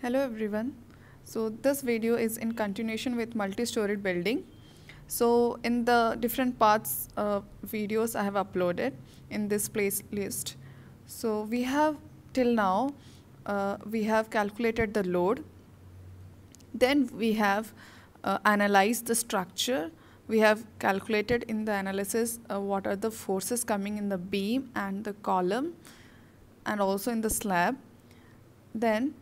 Hello everyone. So this video is in continuation with multi-storied building. So in the different parts uh, videos I have uploaded in this playlist. So we have till now uh, we have calculated the load. Then we have uh, analyzed the structure. We have calculated in the analysis uh, what are the forces coming in the beam and the column and also in the slab. Then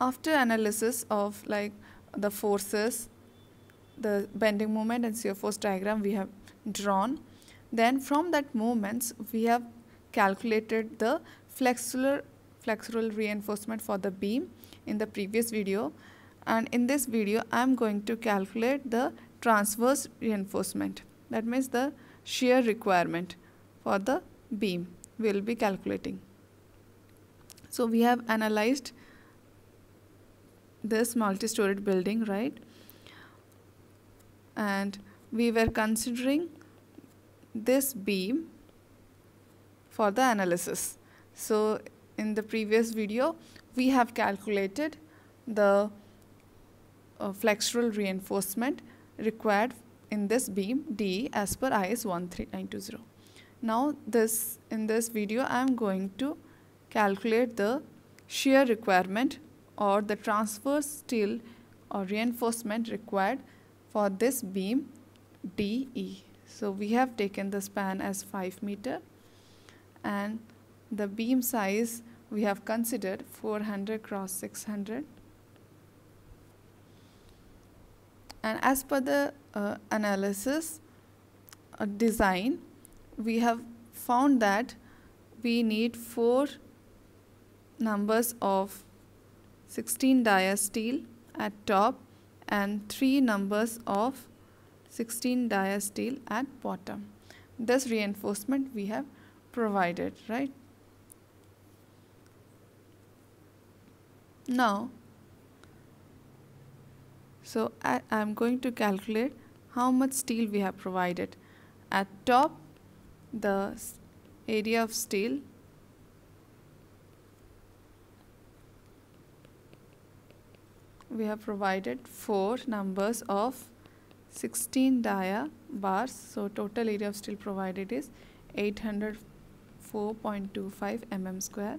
after analysis of like the forces, the bending moment and shear force diagram we have drawn. Then from that moments we have calculated the flexural flexural reinforcement for the beam in the previous video and in this video I am going to calculate the transverse reinforcement that means the shear requirement for the beam we will be calculating. So we have analyzed this multi-storied building right and we were considering this beam for the analysis. So in the previous video we have calculated the uh, flexural reinforcement required in this beam D as per IS 13920. Now this in this video I am going to calculate the shear requirement or the transverse steel or reinforcement required for this beam DE. So we have taken the span as 5 meter and the beam size we have considered 400 cross 600 and as per the uh, analysis uh, design we have found that we need four numbers of 16 dia steel at top and 3 numbers of 16 dia steel at bottom. This reinforcement we have provided, right? Now, so I am going to calculate how much steel we have provided. At top, the area of steel we have provided four numbers of 16 dia bars. So total area of steel provided is 804.25 mm square.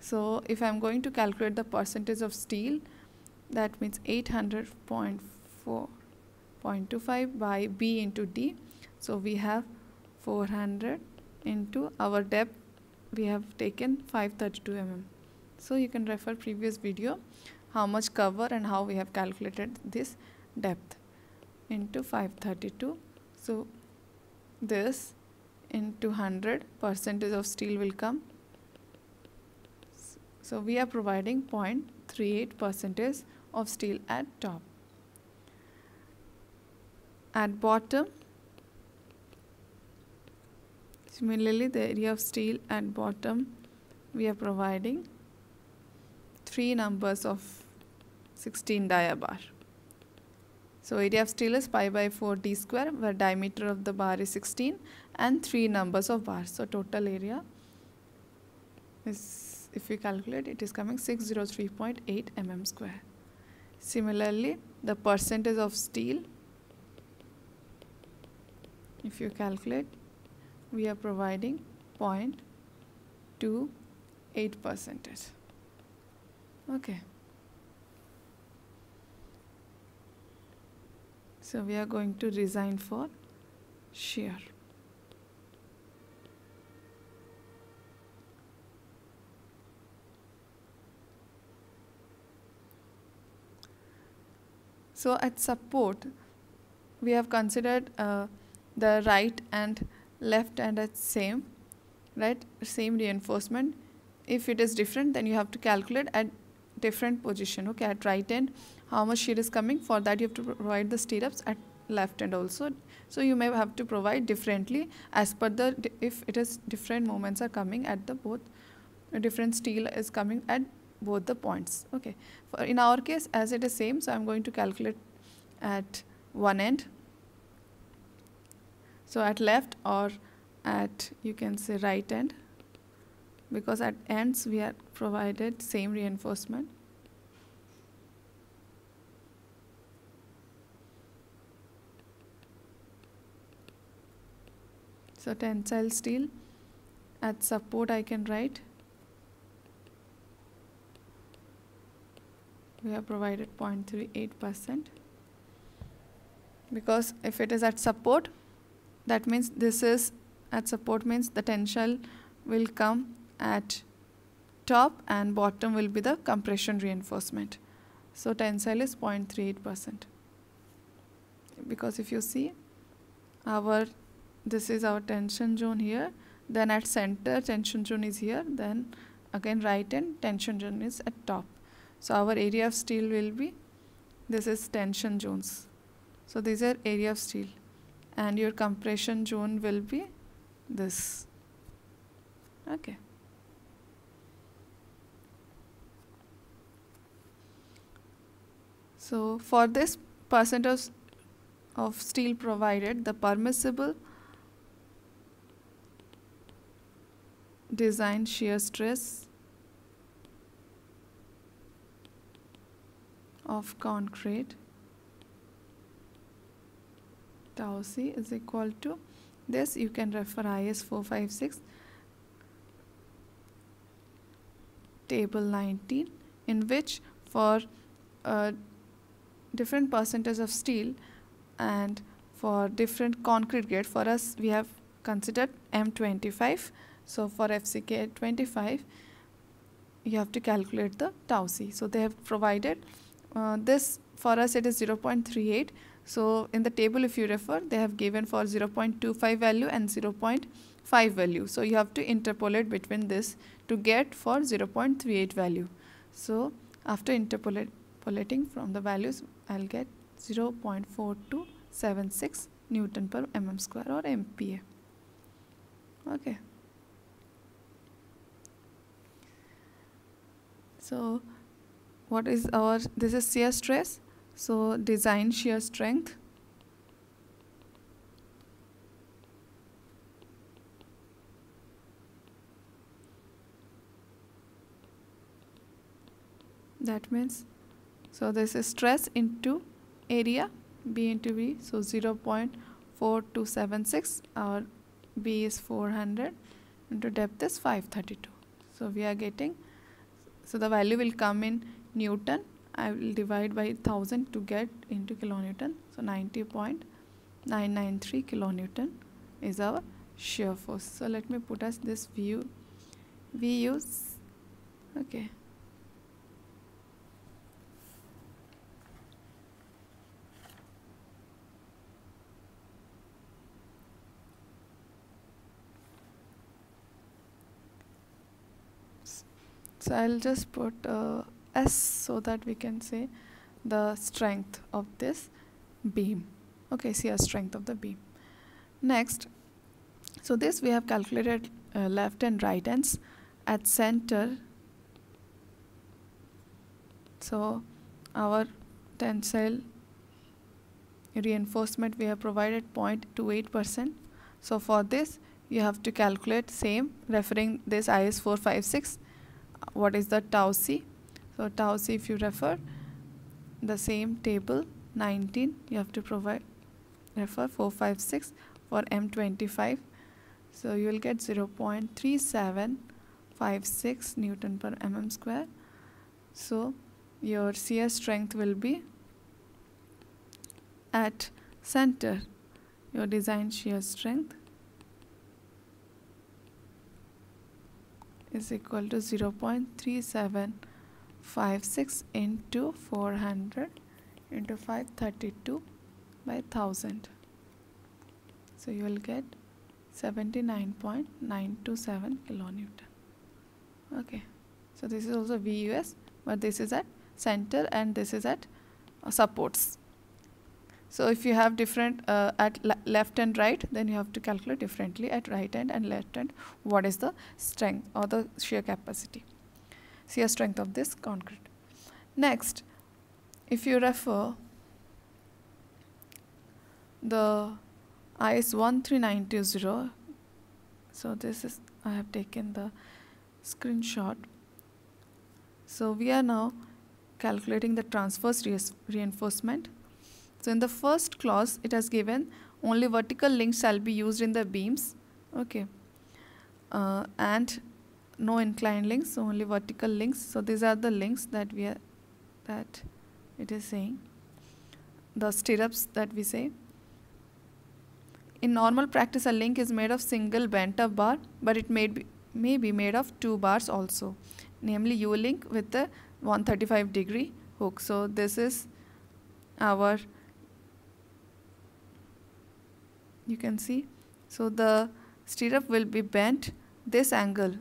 So if I'm going to calculate the percentage of steel that means 800.4.25 by B into D. So we have 400 into our depth we have taken 532 mm. So you can refer previous video how much cover and how we have calculated this depth into 532 so this into 100 percentage of steel will come. So we are providing 0.38 percentage of steel at top. At bottom similarly the area of steel at bottom we are providing three numbers of 16 dia bar. So area of steel is pi by 4 d square where diameter of the bar is 16 and three numbers of bars. So total area is if we calculate it is coming 603.8 mm square. Similarly the percentage of steel if you calculate we are providing 0.28 percentage okay so we are going to resign for shear. So at support we have considered uh, the right and left and at same right? Same reinforcement. If it is different then you have to calculate at different position okay at right end how much shear is coming. For that you have to provide the stirrups at left end also. So you may have to provide differently as per the if it is different moments are coming at the both different steel is coming at both the points okay. For in our case as it is same so i'm going to calculate at one end. So at left or at you can say right end because at ends we are provided same reinforcement. So tensile steel. At support I can write. We have provided 0.38% because if it is at support that means this is at support means the tensile will come at top and bottom will be the compression reinforcement. So tensile is 0.38 percent. Because if you see our this is our tension zone here then at center tension zone is here then again right end tension zone is at top. So our area of steel will be this is tension zones. So these are area of steel. And your compression zone will be this. Okay so for this percentage of steel provided the permissible design shear stress of concrete tau c is equal to this. You can refer IS 456 table 19 in which for uh, different percentage of steel and for different concrete grade for us we have considered M25 so for FCK 25 you have to calculate the tau c. So they have provided uh, this for us it is 0.38 so in the table if you refer they have given for 0.25 value and 0.5 value. So you have to interpolate between this to get for 0.38 value. So after interpolating from the values I'll get 0.4276 Newton per mm square or MPa. Okay. So what is our this is shear stress. So design shear strength. That means so this is stress into area b into b so 0 0.4276 our b is 400 into depth is 532 so we are getting so the value will come in Newton. I will divide by 1000 to get into kilonewton. So 90.993 kilonewton is our shear force. So let me put as this view. We use okay so I'll just put uh, S so that we can say the strength of this beam. Okay see a strength of the beam. Next so this we have calculated uh, left and right ends at center. So our tensile reinforcement we have provided 0.28 percent. So for this you have to calculate same referring this IS 456 what is the tau c? So tau c if you refer the same table 19 you have to provide refer 456 for M25 so you will get 0 0.3756 Newton per mm square. So your shear strength will be at center your design shear strength is equal to 0 0.37 56 into 400 into 532 by 1000 so you will get 79.927 kilonewton. Okay. So this is also VUS but this is at center and this is at uh, supports so if you have different uh, at le left and right then you have to calculate differently at right end and left end what is the strength or the shear capacity shear strength of this concrete. Next, if you refer the IS 13920, so this is, I have taken the screenshot. So we are now calculating the transverse re reinforcement. So in the first clause, it has given only vertical links shall be used in the beams. okay. Uh, and no inclined links so only vertical links. So these are the links that we are that it is saying. The stirrups that we say. In normal practice a link is made of single bent up bar but it may be, may be made of two bars also. Namely u link with the 135 degree hook. So this is our you can see. So the stirrup will be bent this angle.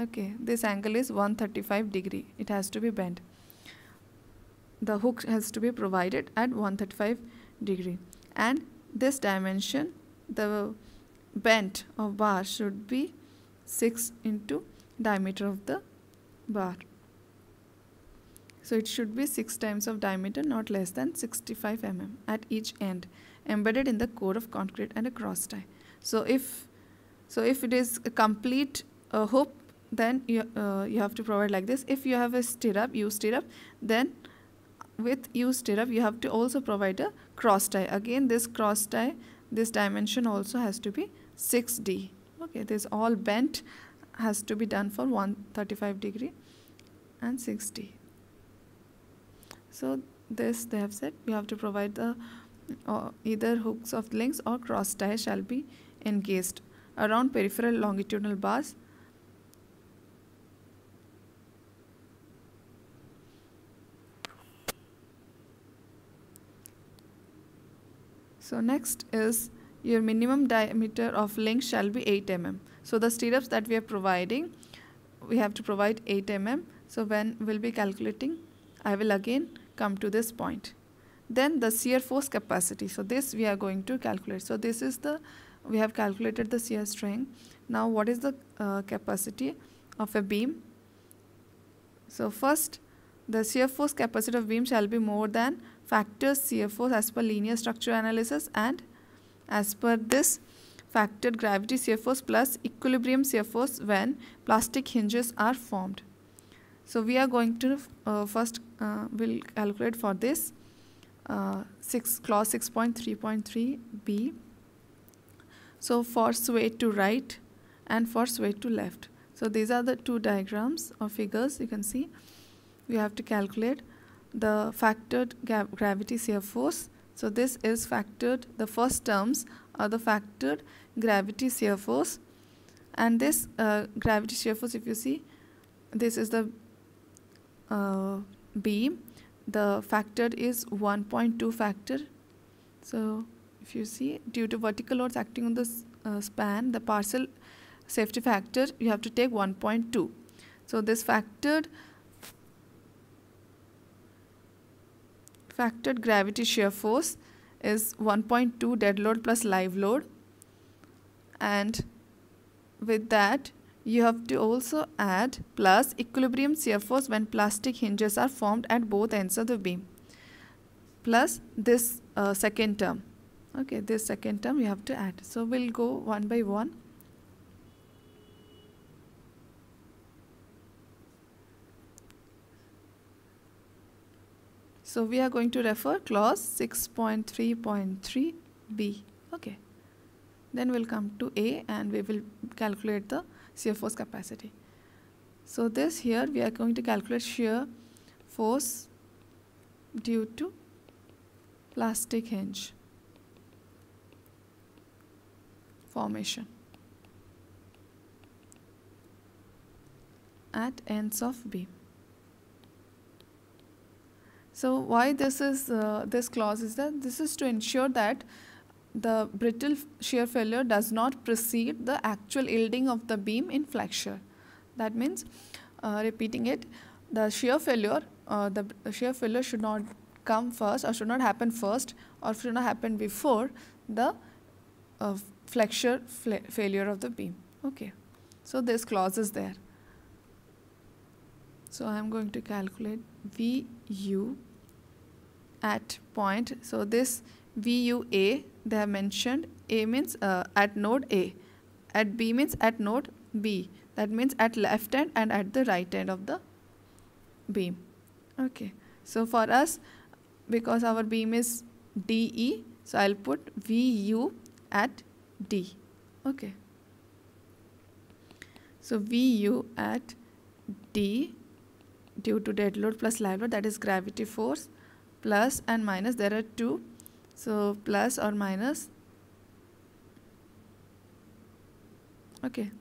Okay this angle is 135 degree. It has to be bent. The hook has to be provided at 135 degree. And this dimension the bent of bar should be 6 into diameter of the bar. So it should be 6 times of diameter not less than 65 mm at each end embedded in the core of concrete and a cross tie. So if so if it is a complete uh, hoop then you, uh, you have to provide like this. If you have a stirrup u stirrup then with u stirrup you have to also provide a cross tie. Again this cross tie this dimension also has to be 6d okay this all bent has to be done for 135 degree and 6d so this they have said you have to provide the uh, either hooks of links or cross tie shall be encased around peripheral longitudinal bars So next is your minimum diameter of link shall be 8 mm. So the stirrups that we are providing, we have to provide 8 mm. So when we'll be calculating, I will again come to this point. Then the shear force capacity. So this we are going to calculate. So this is the, we have calculated the shear strength. Now what is the uh, capacity of a beam? So first, the shear force capacity of beam shall be more than factors shear force as per linear structure analysis and as per this factored gravity shear force plus equilibrium shear force when plastic hinges are formed. So we are going to uh, first uh, will calculate for this uh, 6 clause 6.3.3 B. So for sway to right and for sway to left. So these are the two diagrams or figures you can see. We have to calculate the factored gravity shear force. So this is factored, the first terms are the factored gravity shear force and this uh, gravity shear force if you see this is the uh, beam the factor is 1.2 factor. So if you see due to vertical loads acting on the uh, span the partial safety factor you have to take 1.2 so this factored factored gravity shear force is 1.2 dead load plus live load. And with that you have to also add plus equilibrium shear force when plastic hinges are formed at both ends of the beam plus this uh, second term okay this second term you have to add so we'll go one by one So we are going to refer clause 6.3.3b. Okay. Then we'll come to A and we will calculate the shear force capacity. So this here we are going to calculate shear force due to plastic hinge formation at ends of beam. So why this is uh, this clause is that this is to ensure that the brittle shear failure does not precede the actual yielding of the beam in flexure. That means, uh, repeating it, the shear failure, uh, the shear failure should not come first or should not happen first or should not happen before the uh, flexure failure of the beam. Okay. So this clause is there. So I am going to calculate VU at point. So this VUA they have mentioned A means uh, at node A, at B means at node B. That means at left end and at the right end of the beam. Okay. So for us, because our beam is DE, so I'll put VU at D. Okay. So VU at D due to dead load plus live load that is gravity force plus and minus there are two so plus or minus? Okay.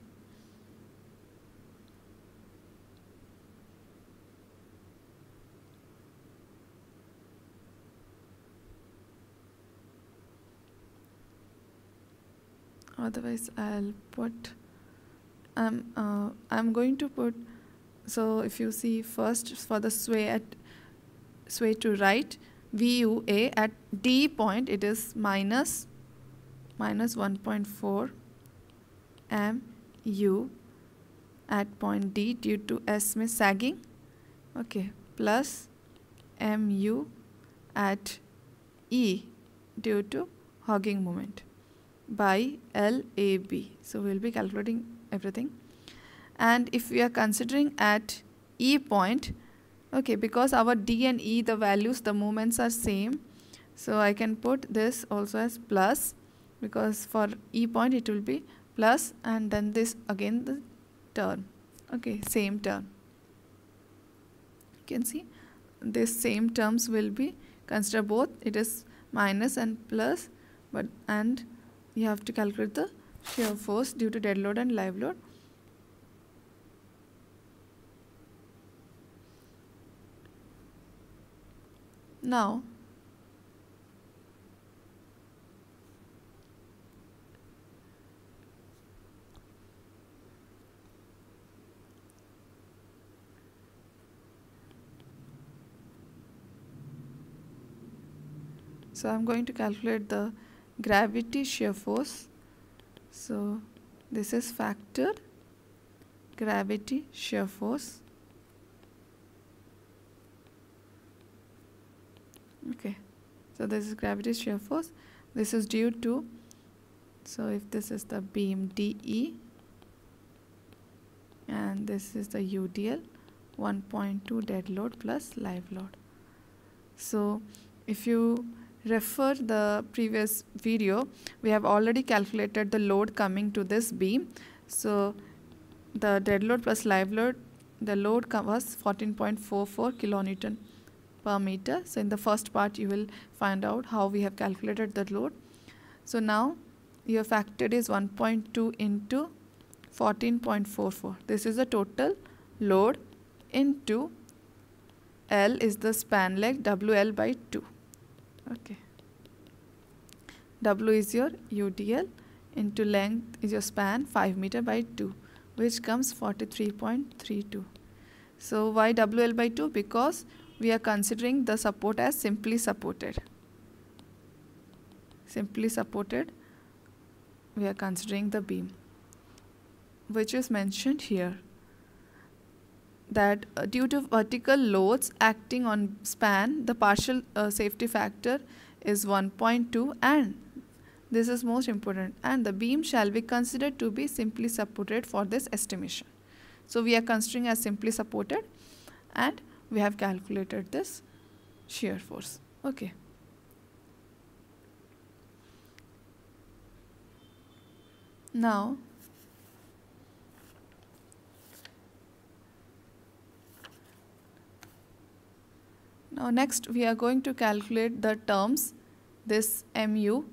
Otherwise I'll put I'm uh, I'm going to put so if you see first for the sway at sway to right VUA at D point it is minus minus 1.4 MU at point D due to S means sagging okay plus MU at E due to hogging moment by LAB. So we'll be calculating everything. And if we are considering at E point, okay, because our D and E, the values, the moments are same. So I can put this also as plus because for E point it will be plus and then this again the term. Okay, same term. You can see this same terms will be consider both it is minus and plus but and you have to calculate the shear force due to dead load and live load. Now, so I'm going to calculate the gravity shear force. So this is factor gravity shear force okay so this is gravity shear force. This is due to so if this is the beam DE and this is the UDL 1.2 dead load plus live load. So if you refer the previous video we have already calculated the load coming to this beam. So the dead load plus live load the load was 14.44 kilonewton per meter. So in the first part you will find out how we have calculated the load. So now your factor is 1.2 into 14.44 this is the total load into L is the span leg WL by 2 okay. W is your udl into length is your span 5 meter by 2 which comes 43.32 so why wl by 2 because we are considering the support as simply supported simply supported we are considering the beam which is mentioned here that uh, due to vertical loads acting on span, the partial uh, safety factor is 1.2 and this is most important and the beam shall be considered to be simply supported for this estimation. So we are considering as simply supported and we have calculated this shear force. Okay. Now Now next we are going to calculate the terms this mu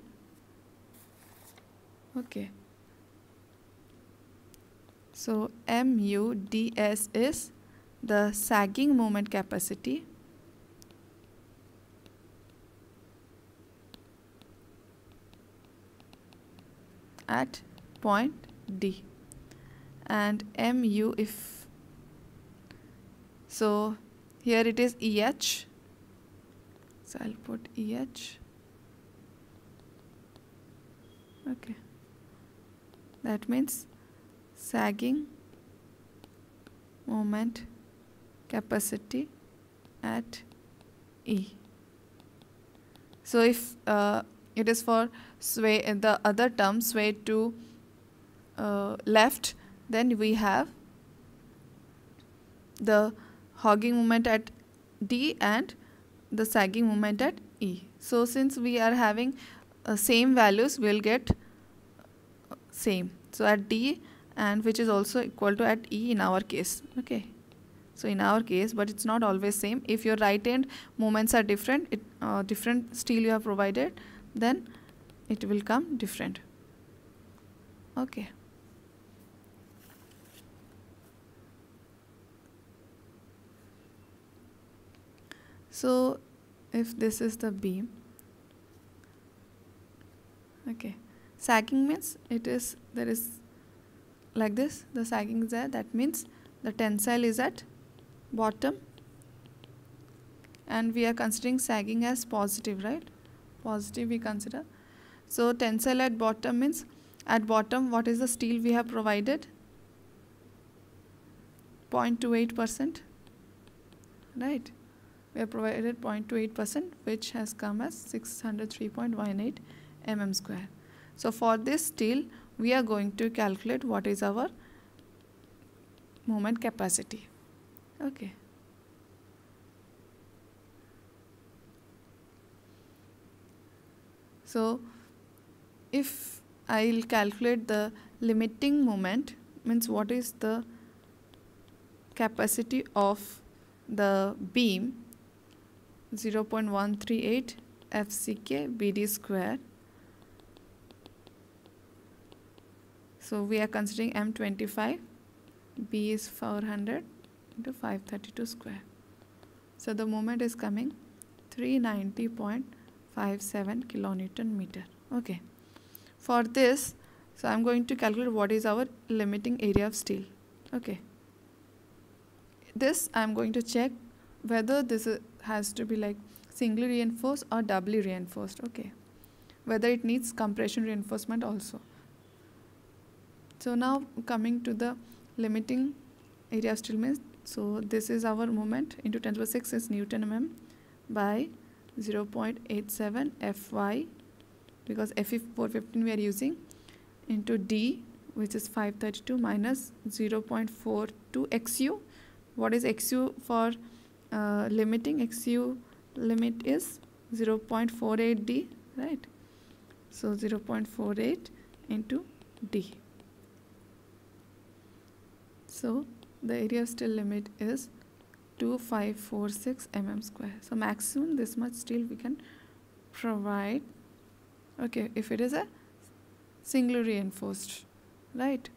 okay so mu ds is the sagging moment capacity. At point D. And mu if so here it is EH so I'll put EH okay. That means sagging moment capacity at E so if uh, it is for sway in the other term sway to uh, left then we have the hogging moment at D and the sagging moment at E. So since we are having uh, same values, we will get uh, same. So at D and which is also equal to at E in our case okay so in our case but it's not always same. If your right end moments are different it uh, different steel you have provided then it will come different. Okay. So if this is the beam okay. Sagging means it is there is like this the sagging is there. That means the tensile is at bottom. And we are considering sagging as positive right? Positive we consider. So tensile at bottom means at bottom what is the steel we have provided? 0.28 percent right? We have provided 0.28 percent which has come as 603.18 mm square. So for this steel we are going to calculate what is our moment capacity okay. So if I'll calculate the limiting moment means what is the capacity of the beam? 0.138 FCK BD square. So we are considering M25 B is 400 into 532 square. So the moment is coming 390.57 kilonewton meter. Okay. For this, so I'm going to calculate what is our limiting area of steel. Okay. This I'm going to check whether this has to be like singly reinforced or doubly reinforced. Okay. Whether it needs compression reinforcement also. So now coming to the limiting area of steel means so this is our moment into 10 to the 6 is Newton mm by 0.87 Fy because Fe 415 we are using into D which is 532 minus 0.42 XU. What is XU for uh, limiting? XU limit is 0.48 D right. So 0.48 into D. So the area of steel limit is 2546 mm square. So maximum this much steel we can provide. Okay, if it is a singly reinforced, right?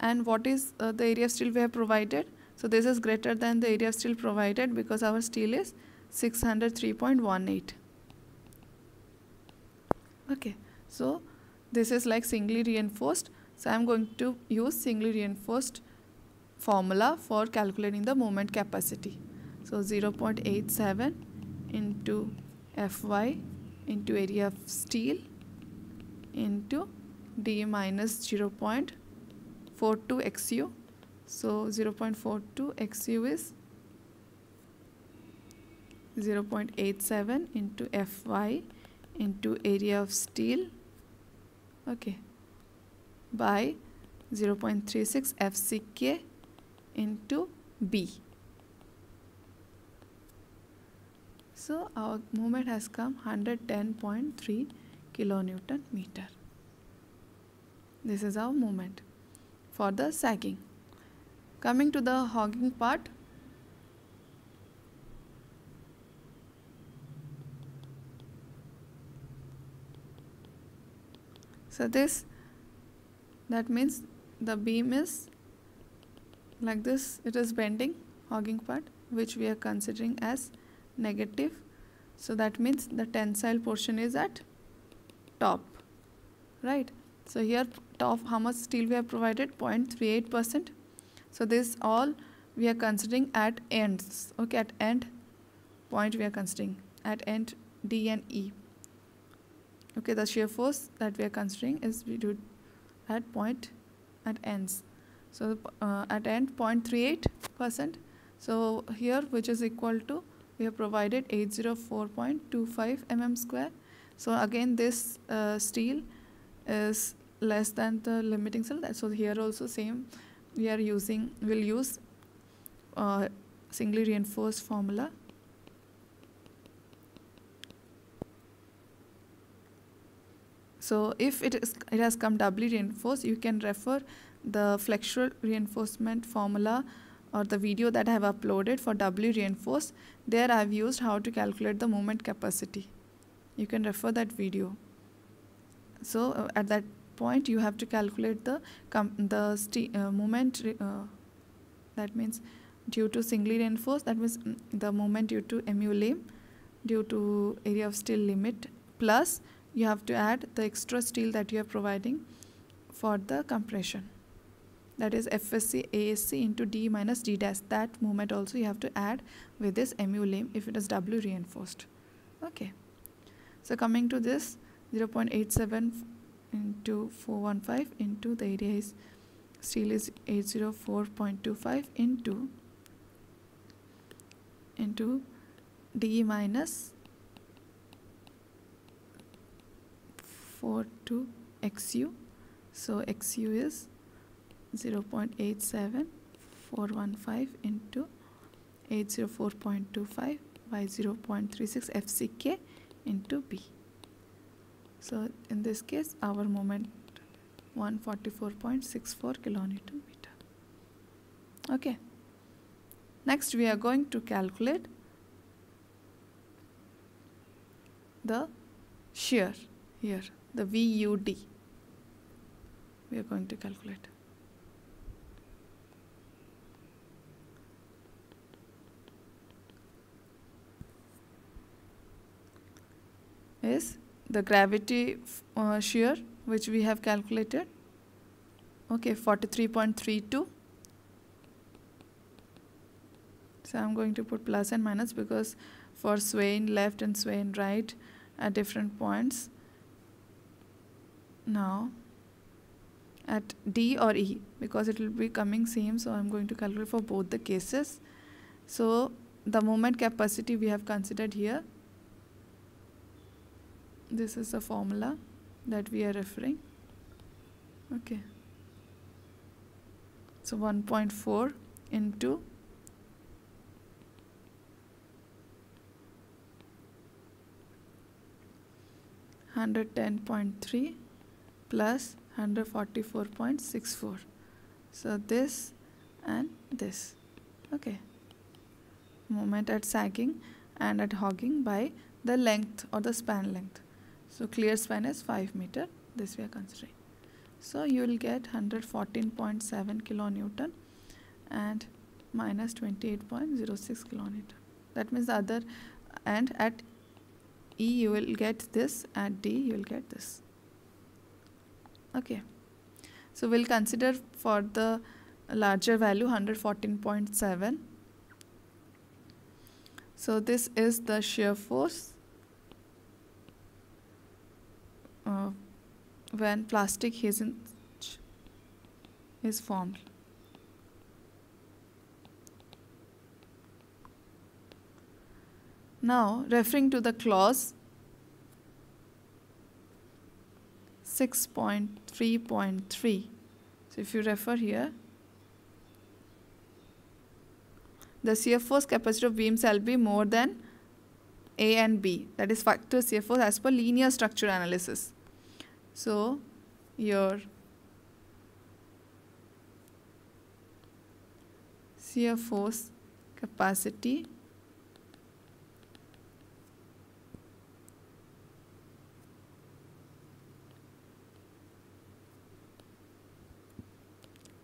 And what is uh, the area of steel we have provided? So this is greater than the area of steel provided because our steel is 603.18. Okay, so this is like singly reinforced. So I am going to use singly reinforced formula for calculating the moment capacity. So 0.87 into Fy into area of steel into D minus 0.42 XU. So 0.42 XU is 0.87 into Fy into area of steel okay by 0.36 FCK into B. So our moment has come 110.3 kilonewton meter. This is our moment for the sagging. Coming to the hogging part. So this that means the beam is like this it is bending hogging part which we are considering as negative. So that means the tensile portion is at top right? So here top how much steel we have provided? 0.38 percent. So this all we are considering at ends okay? At end point we are considering at end D and E okay? The shear force that we are considering is we do at point at ends so uh, at end 0.38 percent. So here which is equal to we have provided 804.25 mm square. So again this uh, steel is less than the limiting cell so here also same we are using will use uh, singly reinforced formula. So if it is it has come doubly reinforced you can refer the flexural reinforcement formula or the video that I have uploaded for doubly reinforce. There I have used how to calculate the moment capacity. You can refer that video. So uh, at that point you have to calculate the the uh, moment uh, that means due to singly reinforced that means mm, the moment due to mu lim due to area of steel limit plus you have to add the extra steel that you are providing for the compression that is FSC ASC into D minus D dash. That moment also you have to add with this mu lim if it is doubly reinforced. Okay. So coming to this 0.87 into 415 into the area is steel is 804.25 into into D minus 4 to XU so XU is 0 0.87415 into 804.25 by 0 0.36 FCK into B. So in this case our moment 144.64 kilonewton meter. Okay. Next we are going to calculate the shear here the VUD we are going to calculate. Is the gravity uh, shear which we have calculated. Okay 43.32 so I'm going to put plus and minus because for swaying left and swaying right at different points now at D or E because it will be coming same so I'm going to calculate for both the cases. So the moment capacity we have considered here this is the formula that we are referring okay so 1.4 into Hundred ten point three plus hundred forty four point six four. So this and this. Okay. Moment at sagging and at hogging by the length or the span length. So clear span is 5 meter. This we are considering. So you will get 114.7 kilonewton and minus 28.06 kilonewton. That means the other and at E you will get this at D you will get this. Okay. So we'll consider for the larger value 114.7. So this is the shear force uh, when plastic hinge is formed. Now, referring to the clause 6.3.3, so if you refer here, the force capacity of beam shall be more than A and B, that is factor force as per linear structure analysis. So your shear force capacity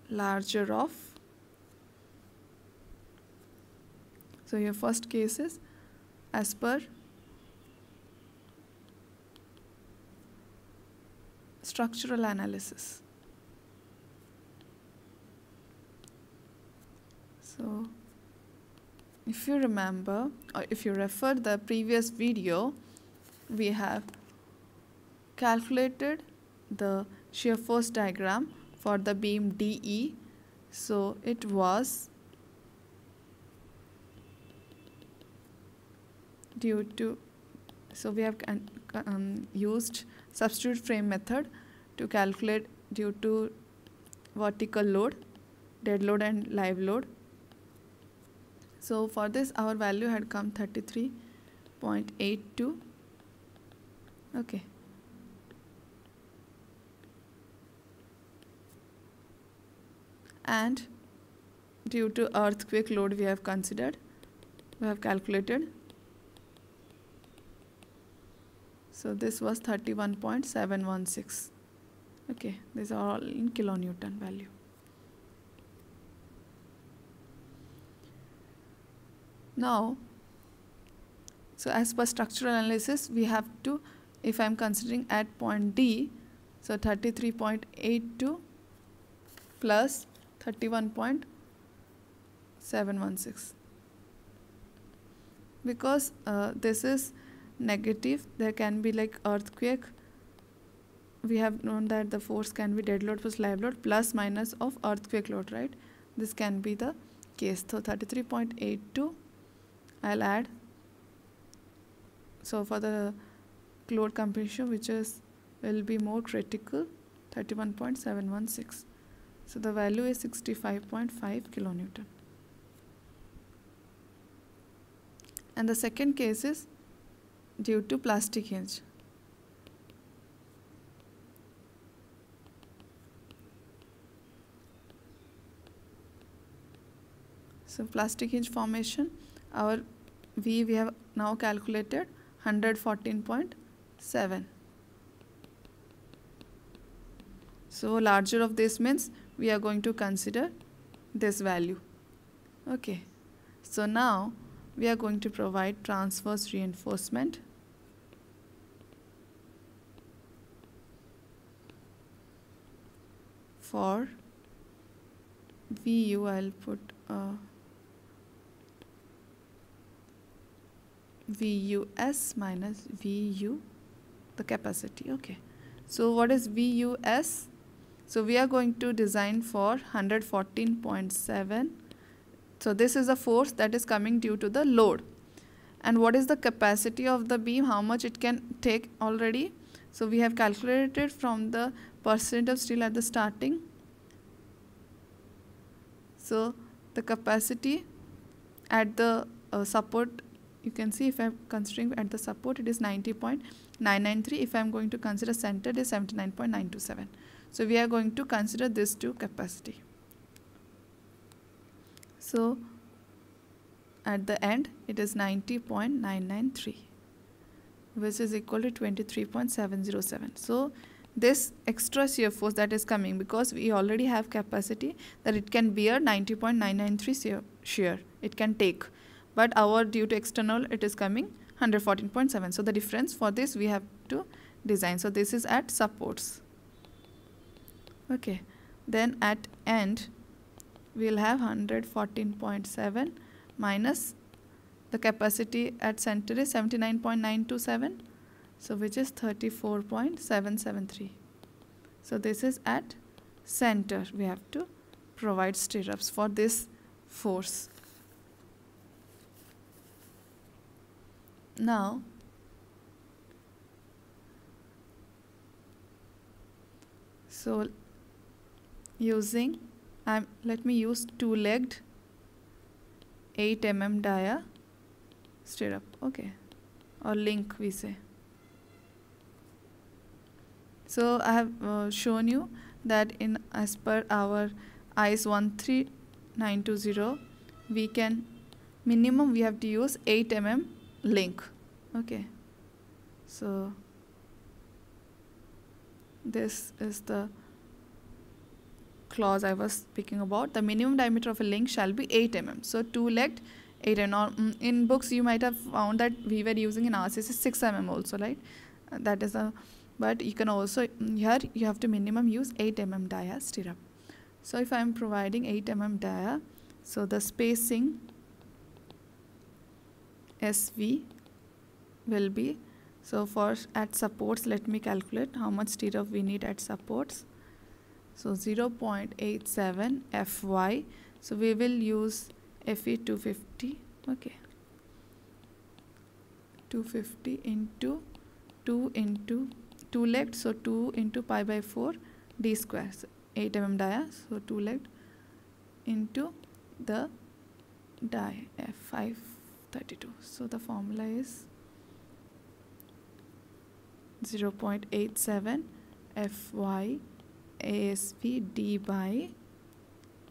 larger of so your first case is as per structural analysis. So if you remember or if you refer the previous video, we have calculated the shear force diagram for the beam DE. So it was due to so we have um, used substitute frame method to calculate due to vertical load, dead load and live load. So for this our value had come 33.82. Okay. and due to earthquake load we have considered we have calculated so this was 31.716 okay these are all in kilonewton value. Now so as per structural analysis we have to if I'm considering at point D so 33.82 plus 31.716 because uh, this is negative there can be like earthquake. We have known that the force can be dead load plus live load plus minus of earthquake load right? This can be the case. So 33.82 I'll add. So for the load combination which is will be more critical 31.716 so the value is 65.5 kilonewton. And the second case is due to plastic hinge. So plastic hinge formation, our V we have now calculated 114.7. So larger of this means we are going to consider this value. Okay. So now we are going to provide transverse reinforcement. For VU I'll put uh, VUS minus VU the capacity okay. So what is VUS so we are going to design for 114.7 so this is a force that is coming due to the load. And what is the capacity of the beam, how much it can take already. So we have calculated from the percent of steel at the starting. So the capacity at the uh, support, you can see if I'm considering at the support it is 90.993. If I'm going to consider center it is 79.927. So we are going to consider this two capacity. So at the end it is 90.993 which is equal to 23.707. So this extra shear force that is coming because we already have capacity that it can bear 90.993 shear, it can take. But our due to external it is coming 114.7 so the difference for this we have to design. So this is at supports. Okay. Then at end we'll have 114.7 minus the capacity at center is 79.927 so which is 34.773 so this is at center. We have to provide stirrups for this force. Now so using I'm let me use two-legged 8 mm dia stirrup okay. Or link we say. So I have uh, shown you that in as per our IS 13920 we can minimum we have to use 8 mm link okay. So this is the clause I was speaking about, the minimum diameter of a link shall be 8 mm. So two-legged 8 mm. In books you might have found that we were using in RCC 6 mm also, right? Uh, that is a, but you can also, mm, here you have to minimum use 8 mm dia stirrup. So if I am providing 8 mm dia, so the spacing SV will be, so for at supports, let me calculate how much stirrup we need at supports. So 0.87 Fy. So we will use Fe 250. Okay. 250 into 2 into 2 legged. So 2 into pi by 4 d square. So 8 mm dia. So 2 legged into the die F532. So the formula is 0.87 Fy ASV d by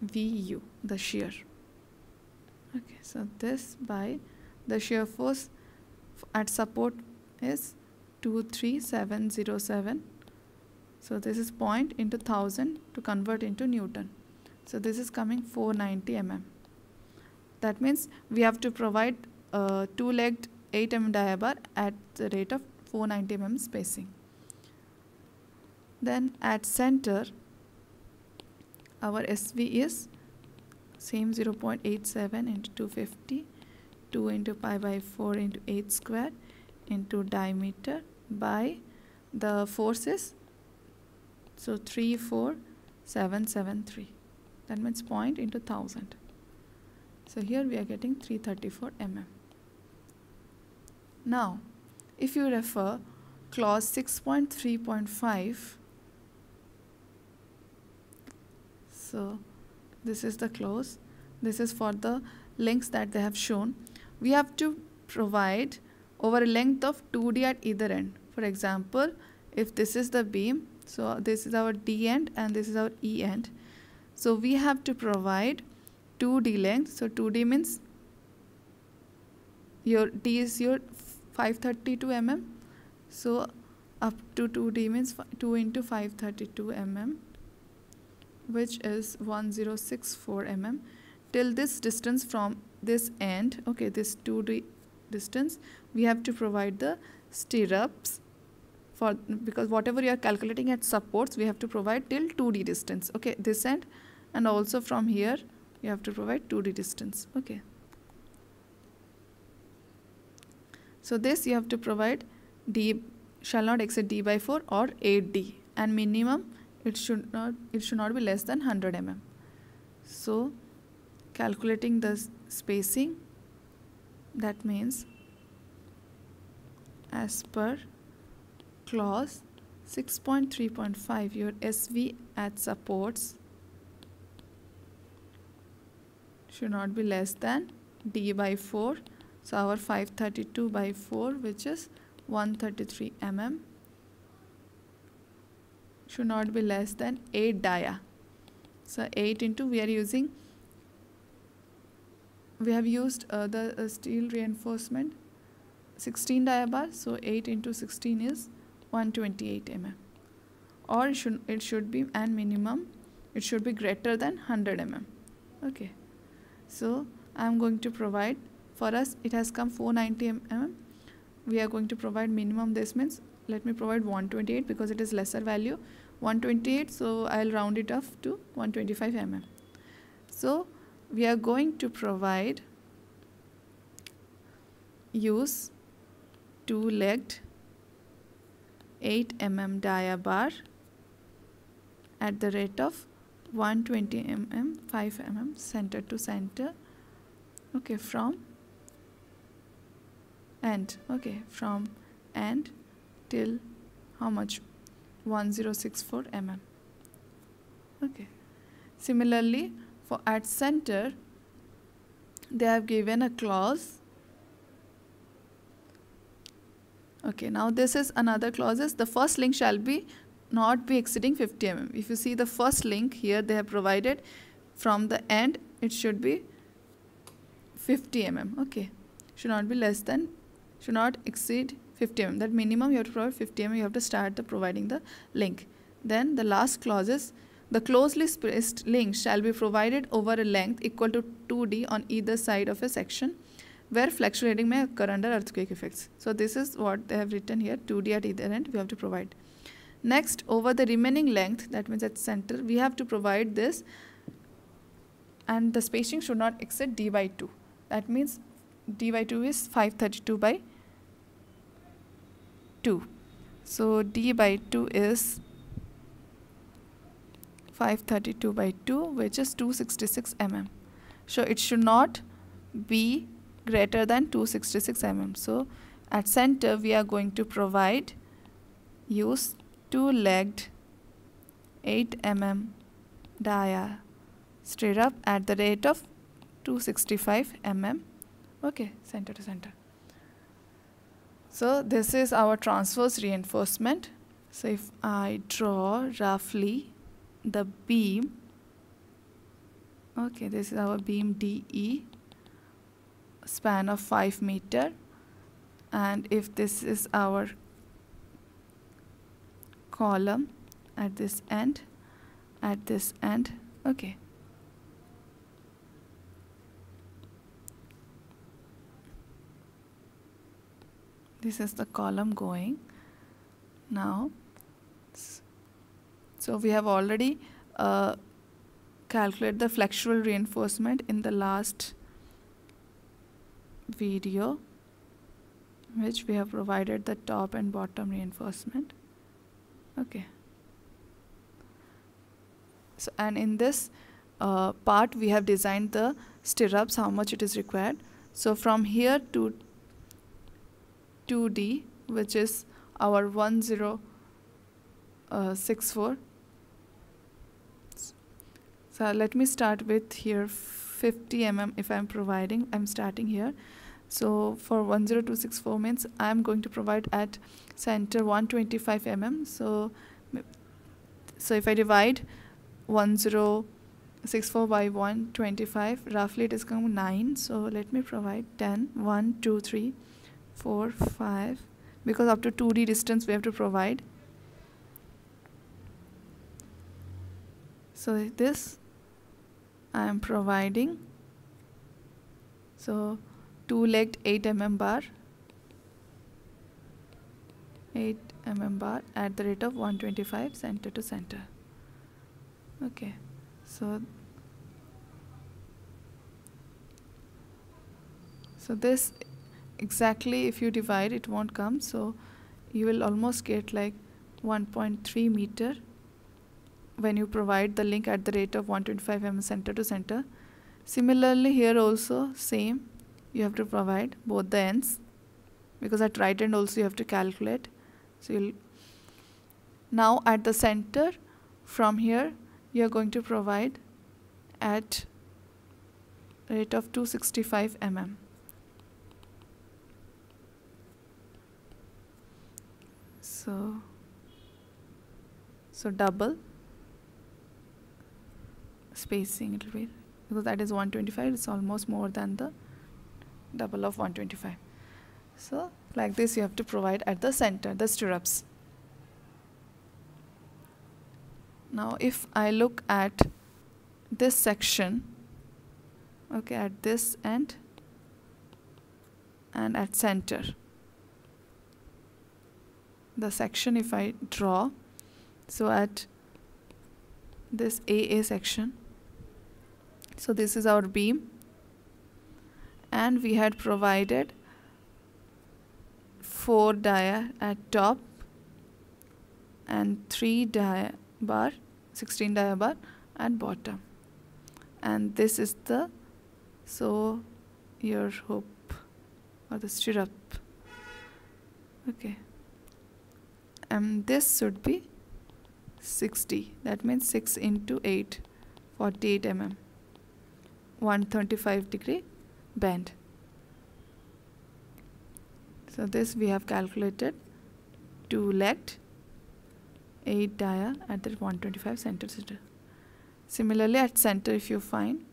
VU, the shear. Okay, so this by the shear force at support is 23707. So this is point into 1000 to convert into Newton. So this is coming 490 mm. That means we have to provide a two-legged 8 mm diabar at the rate of 490 mm spacing. Then at center, our SV is same 0.87 into 250, 2 into pi by 4 into 8 square into diameter by the forces so 34773 that means point into 1000 so here we are getting 334 mm now if you refer clause 6.3.5 so this is the close this is for the links that they have shown. We have to provide over a length of 2d at either end. For example if this is the beam so this is our d end and this is our e end. So we have to provide 2d length. So 2d means your d is your 532 mm so up to 2d means 2 into 532 mm which is 1064 mm. Till this distance from this end okay this 2d distance we have to provide the stirrups for because whatever you are calculating at supports we have to provide till 2d distance okay this end. And also from here you have to provide 2d distance okay. So this you have to provide d shall not exceed d by 4 or 8d and minimum it should not it should not be less than 100 mm so calculating the spacing that means as per clause 6.3.5 your SV at supports should not be less than D by 4 so our 532 by 4 which is 133 mm should not be less than 8 dia. So 8 into we are using we have used uh, the uh, steel reinforcement 16 dia bar. So 8 into 16 is 128 mm. Or it should it should be and minimum it should be greater than 100 mm. Okay. So I am going to provide for us it has come 490 mm. We are going to provide minimum. This means let me provide 128 because it is lesser value 128 so I'll round it off to 125 mm so we are going to provide use two-legged 8 mm dia bar at the rate of 120 mm 5 mm center to center. Okay from end. Okay from end till how much 1064 mm okay. Similarly for at center they have given a clause. Okay now this is another clauses the first link shall be not be exceeding 50 mm if you see the first link here they have provided from the end it should be 50 mm okay. Should not be less than should not exceed 50 mm that minimum you have to provide 50 mm you have to start the providing the link. Then the last clauses the closely spaced link shall be provided over a length equal to 2d on either side of a section where fluctuating may occur under earthquake effects. So this is what they have written here 2d at either end we have to provide. Next over the remaining length that means at center we have to provide this and the spacing should not exceed d by 2 that means d by 2 is 532 by 2 so d by 2 is 532 by 2 which is 266 mm so it should not be greater than 266 mm so at center we are going to provide use two-legged 8 mm dia stirrup at the rate of 265 mm okay center to center so this is our transverse reinforcement. So if I draw roughly the beam okay this is our beam DE span of 5 meter and if this is our column at this end at this end okay this is the column going. Now so we have already uh, calculated the flexural reinforcement in the last video which we have provided the top and bottom reinforcement. Okay. So and in this uh, part we have designed the stirrups how much it is required. So from here to 2D which is our 1064 uh, so let me start with here 50 mm if I'm providing I'm starting here. So for 10264 means I'm going to provide at center 125 mm so so if I divide 1064 by 125 roughly it is coming 9 so let me provide 10 1 2 3 4 5 because up to 2d distance we have to provide. So this I am providing. So two legged 8 mm bar. 8 mm bar at the rate of 125 center to center. Okay. So so this exactly if you divide it won't come. So you will almost get like 1.3 meter when you provide the link at the rate of 125 mm center to center. Similarly here also same you have to provide both the ends because at right end also you have to calculate. So you'll now at the center from here you are going to provide at rate of 265 mm so so double spacing it will be because that is 125 it's almost more than the double of 125 so like this you have to provide at the center the stirrups. Now if I look at this section okay at this end and at center the section if I draw. So at this AA section. So this is our beam. And we had provided 4 dia at top and 3 dia bar 16 dia bar at bottom. And this is the so your hoop or the stirrup. Okay and this should be 60 that means 6 into 8 48 mm 135 degree bend. So this we have calculated. Two legged 8 dia at the 125 center similarly at center if you find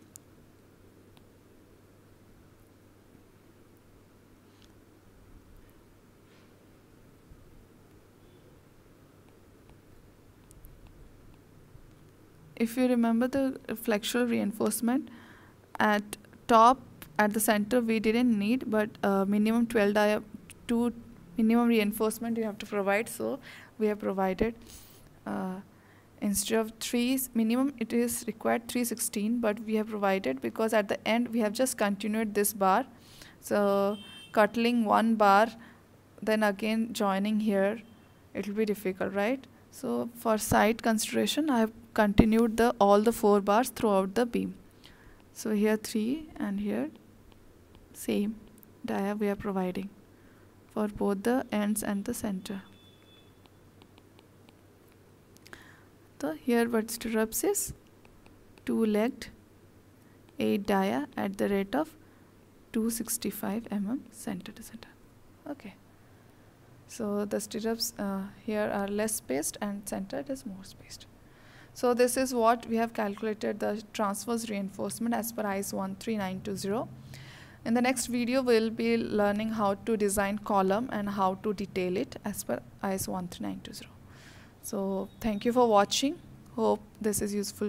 if you remember the flexural reinforcement at top at the center we didn't need but uh, minimum 12 dia two minimum reinforcement you have to provide so we have provided. Uh, instead of 3 minimum it is required 316 but we have provided because at the end we have just continued this bar. So cutting one bar then again joining here it will be difficult right? So for site consideration I have continued the all the four bars throughout the beam. So here 3 and here same dia we are providing for both the ends and the center. So here what stirrups is two legged 8 dia at the rate of 265 mm center to center. Okay. So the stirrups uh, here are less spaced and center is more spaced So this is what we have calculated the transverse reinforcement as per IS 13920. In the next video, we'll be learning how to design column and how to detail it as per IS 13920. So thank you for watching. Hope this is useful